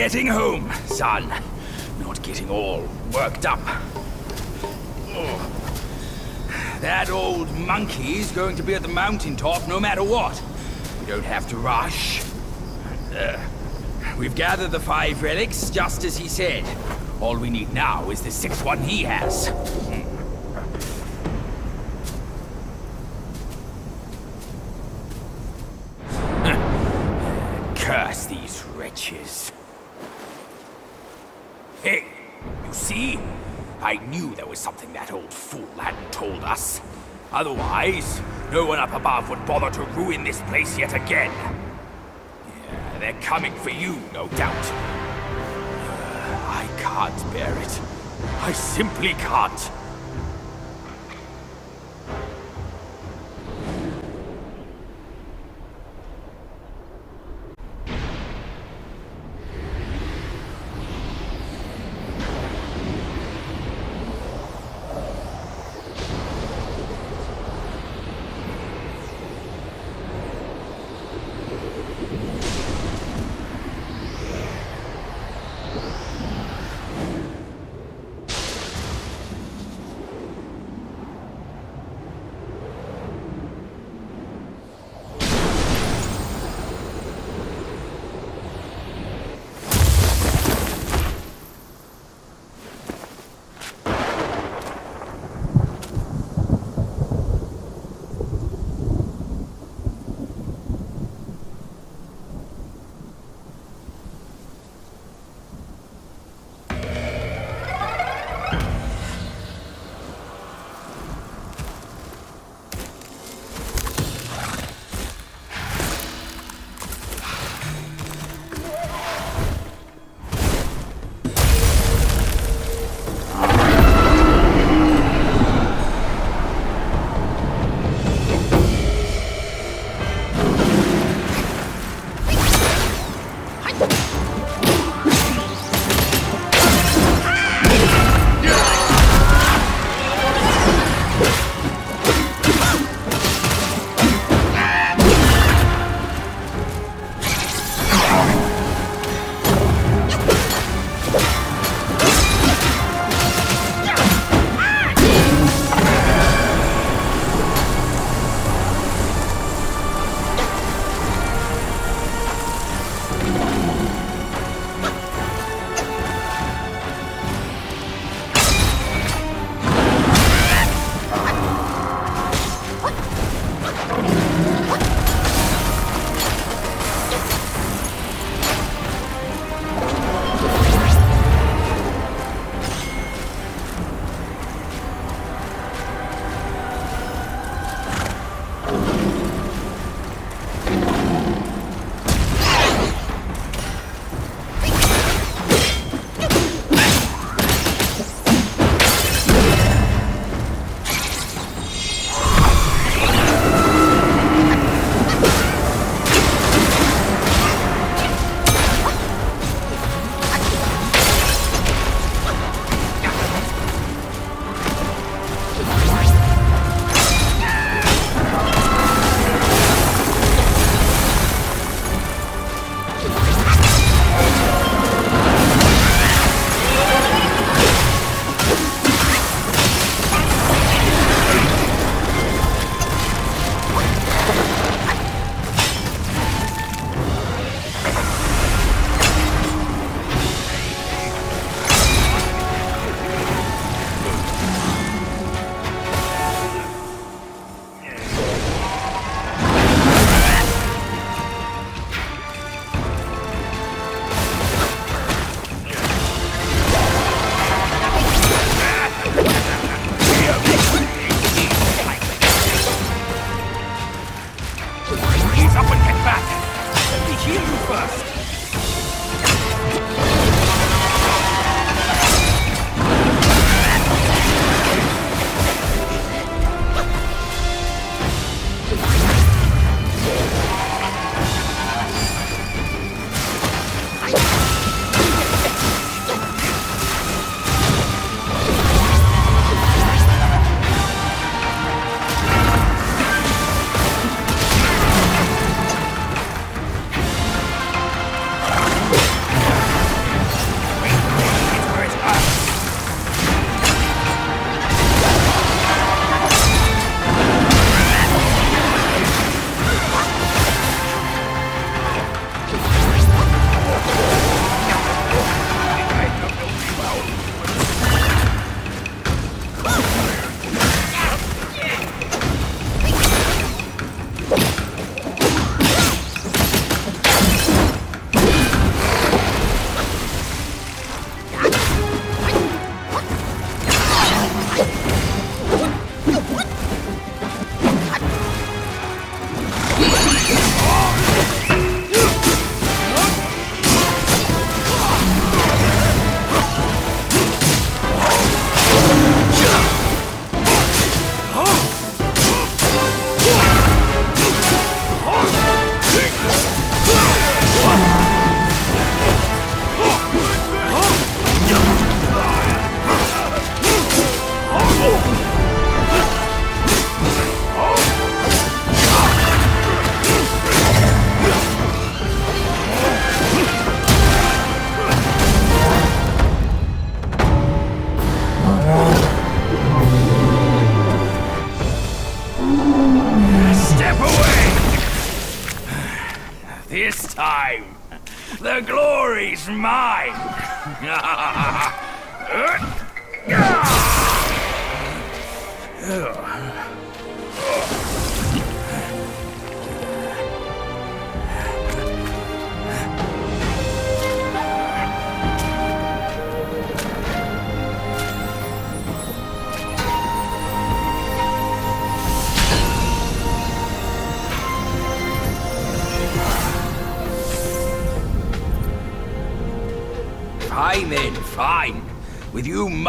getting home, son. Not getting all worked up. Oh. That old monkey's going to be at the mountaintop no matter what. We don't have to rush. Uh, we've gathered the five relics, just as he said. All we need now is the sixth one he has. Hey, you see? I knew there was something that old fool hadn't told us. Otherwise, no one up above would bother to ruin this place yet again. Yeah, they're coming for you, no doubt. I can't bear it. I simply can't.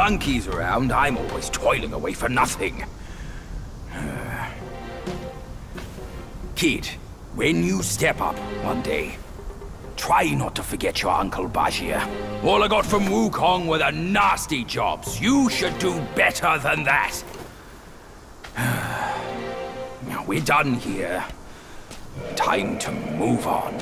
Monkeys around, I'm always toiling away for nothing. Kid, when you step up one day, try not to forget your Uncle Bajie. All I got from Wukong were the nasty jobs. You should do better than that. Now we're done here. Time to move on.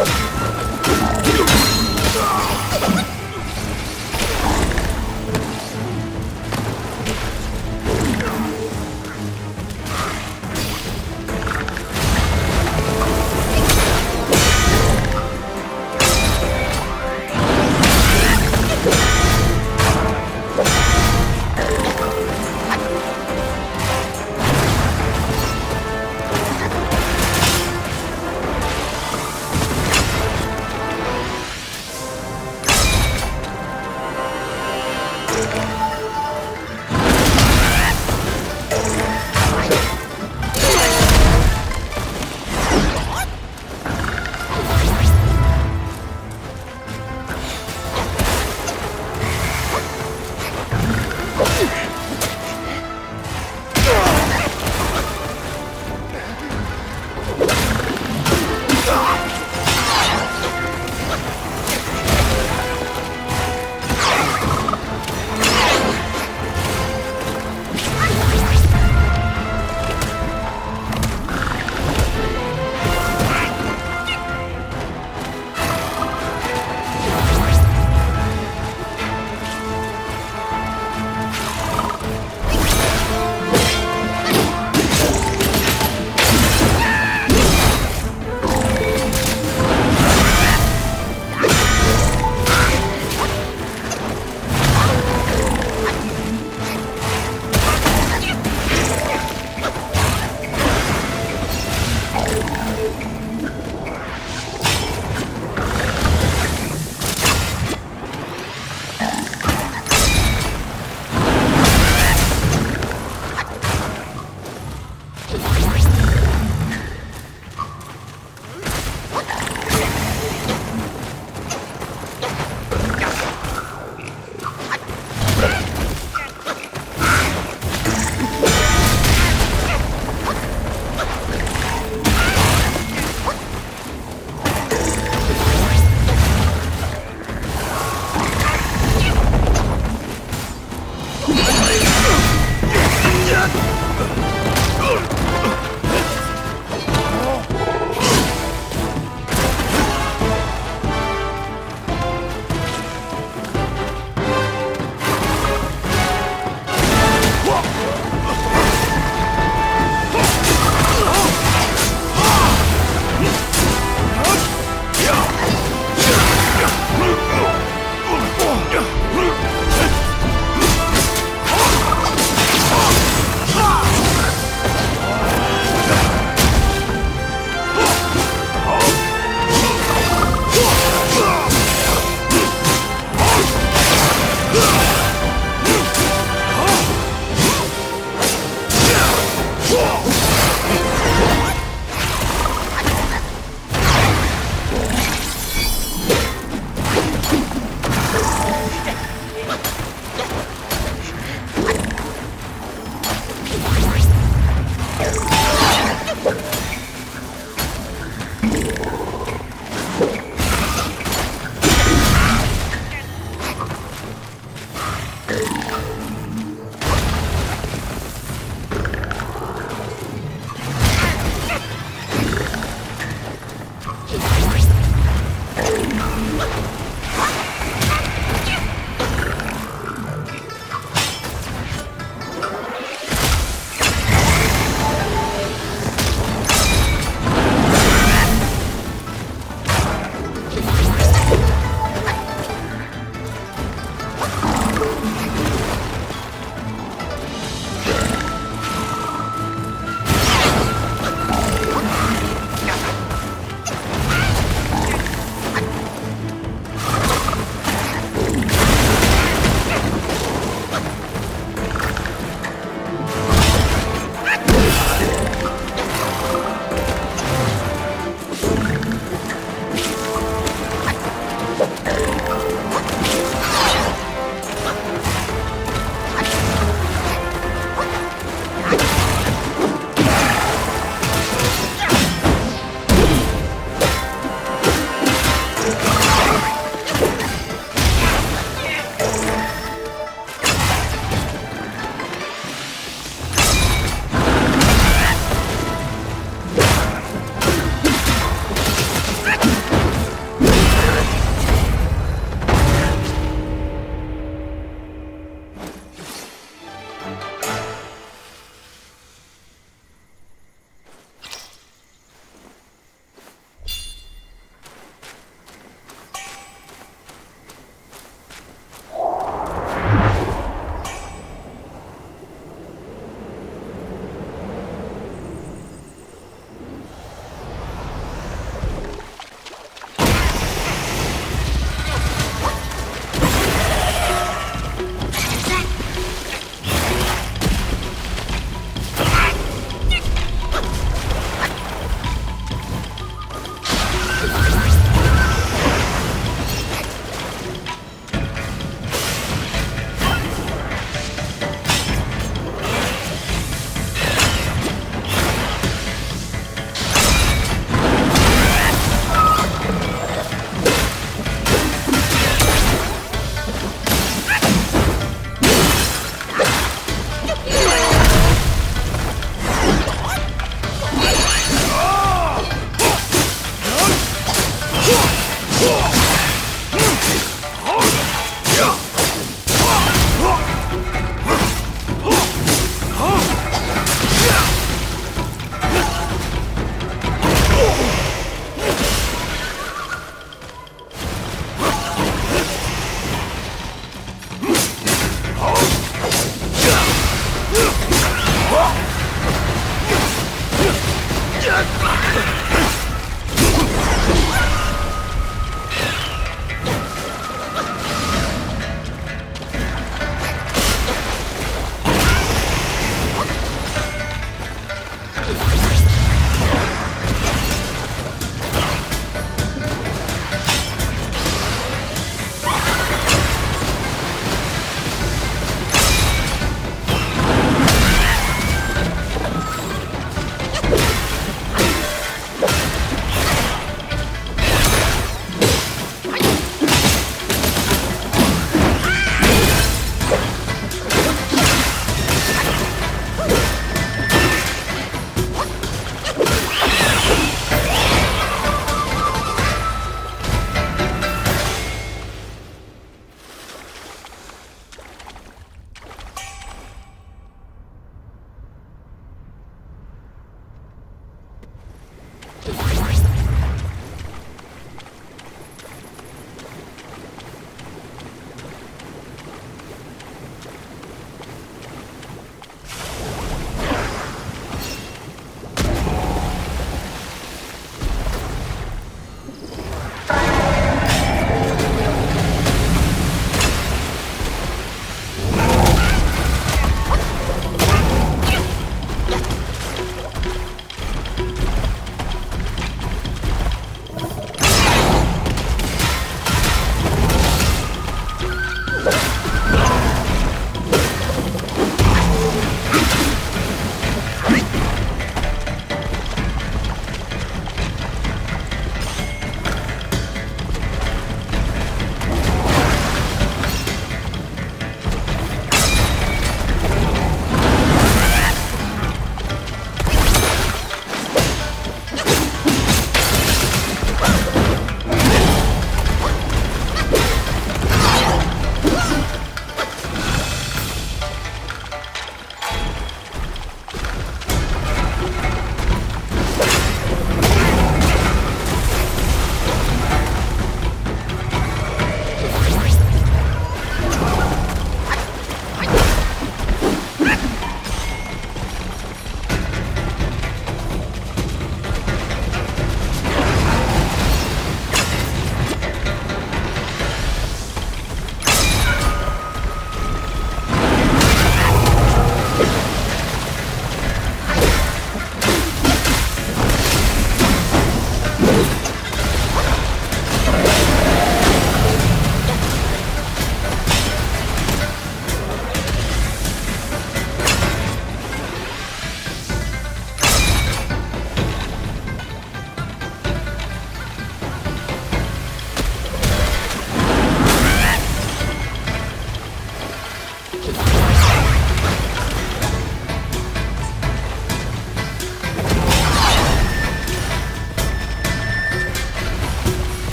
Спасибо.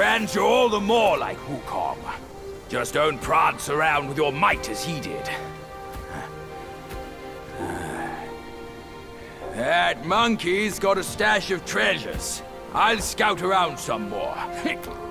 Silly you're all the more like Wukong. Just don't prance around with your might as he did. That monkey's got a stash of treasures. I'll scout around some more.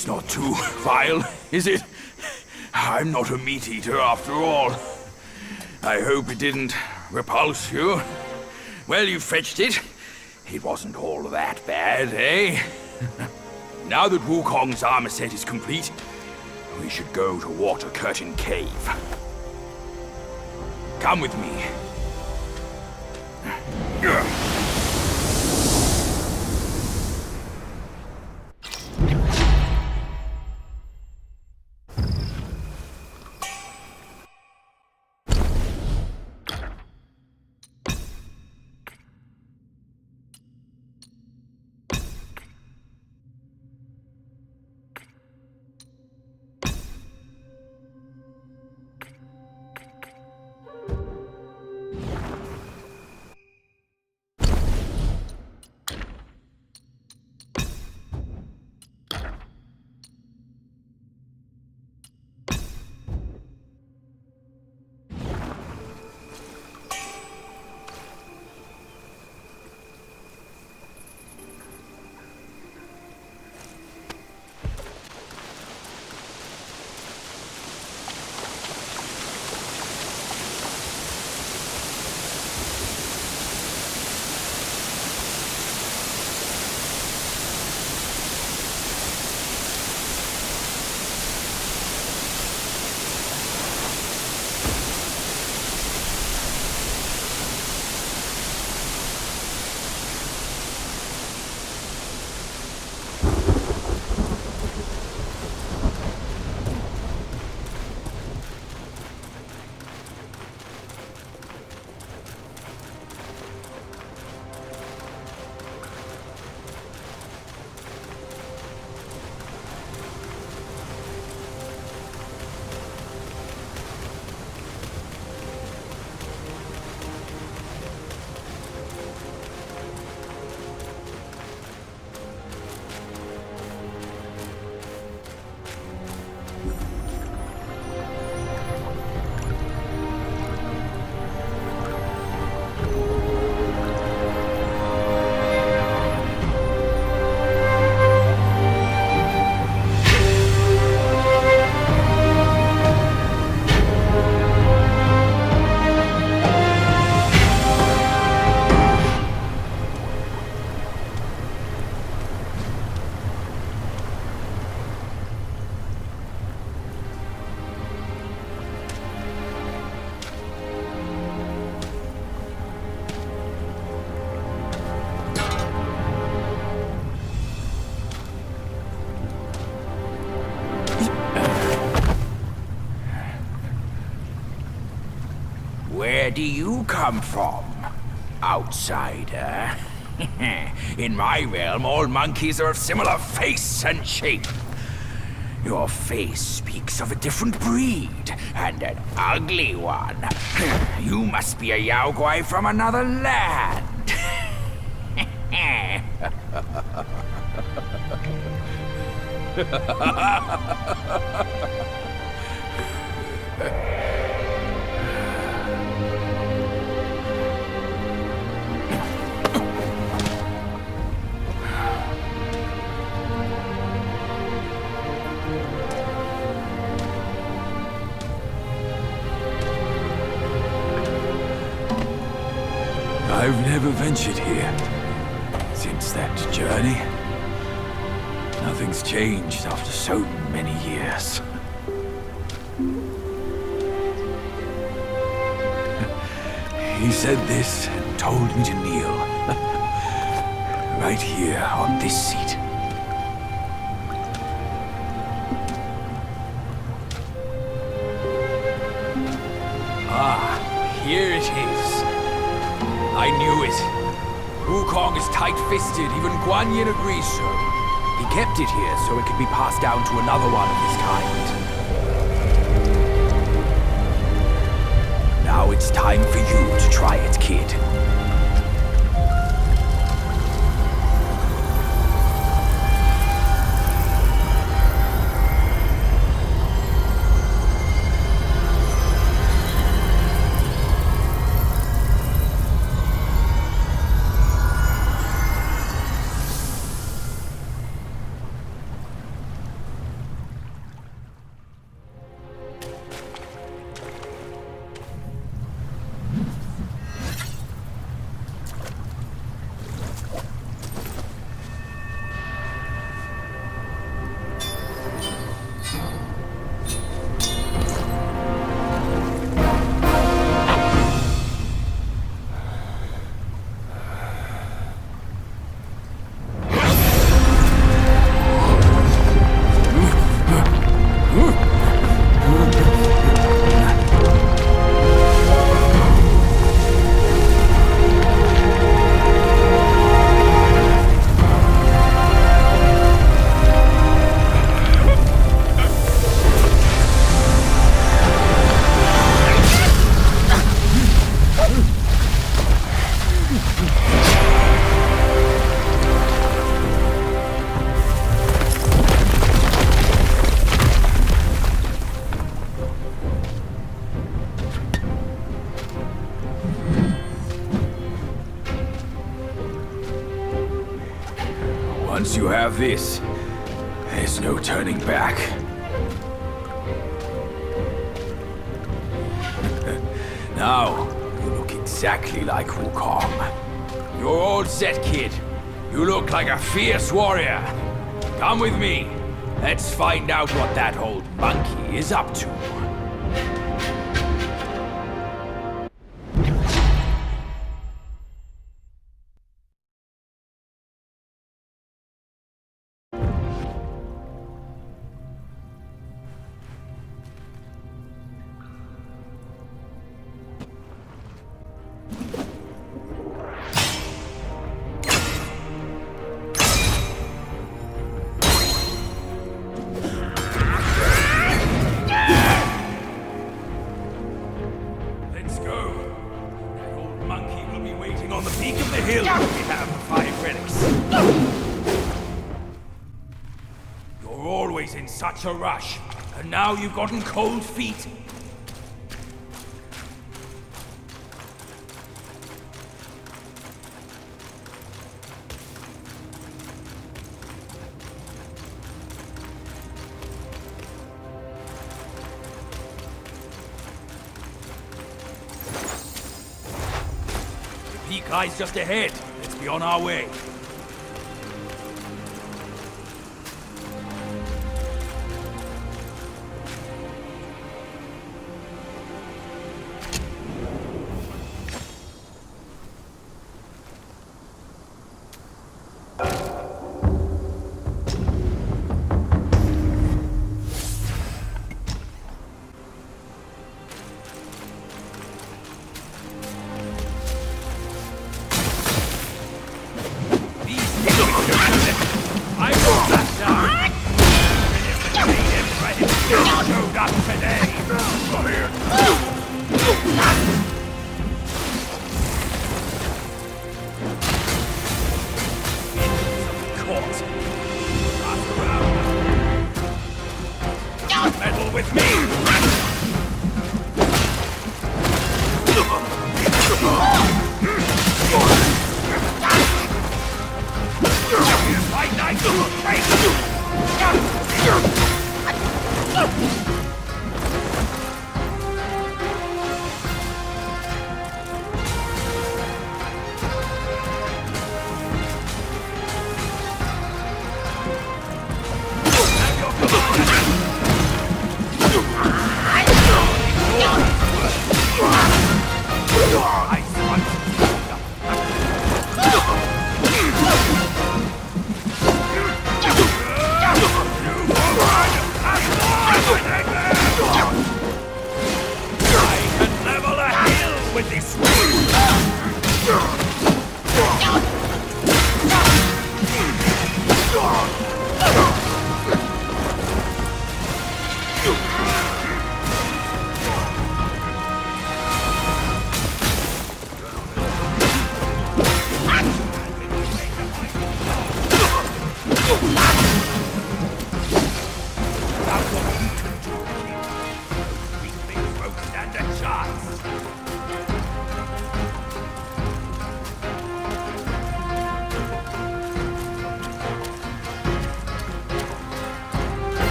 Belly's not too vile, is it? I'm not a meat eater after all. I hope it didn't repulse you. Well, you fetched it. It wasn't all that bad, eh? now that Wukong's armor set is complete, we should go to Water Curtain Cave. Come with me. Where do you come from, outsider? In my realm, all monkeys are of similar face and shape. Your face speaks of a different breed, and an ugly one. You must be a Yao Guai from another land. Never ventured here since that journey. Nothing's changed after so many years. he said this and told me to kneel. right here on this seat. I knew it. Wukong is tight-fisted, even Guan Yin agrees so. He kept it here so it could be passed down to another one of his kind. Now it's time for you to try it, kid. always in such a rush. And now you've gotten cold feet. The peak lies just ahead. Let's be on our way.